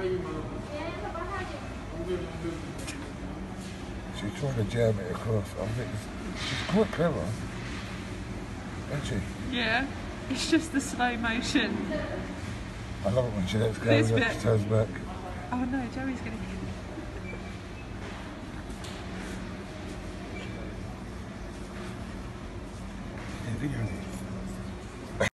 She's trying to jam it across. I think it's, she's quite clever, isn't she? Yeah, it's just the slow motion. I love it when she lets go and lets her toes back. Oh no, Joey's gonna. Yeah, me.